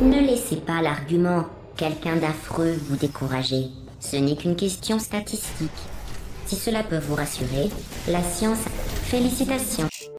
Ne laissez pas l'argument quelqu'un d'affreux vous décourager. Ce n'est qu'une question statistique. Si cela peut vous rassurer, la science... Félicitations.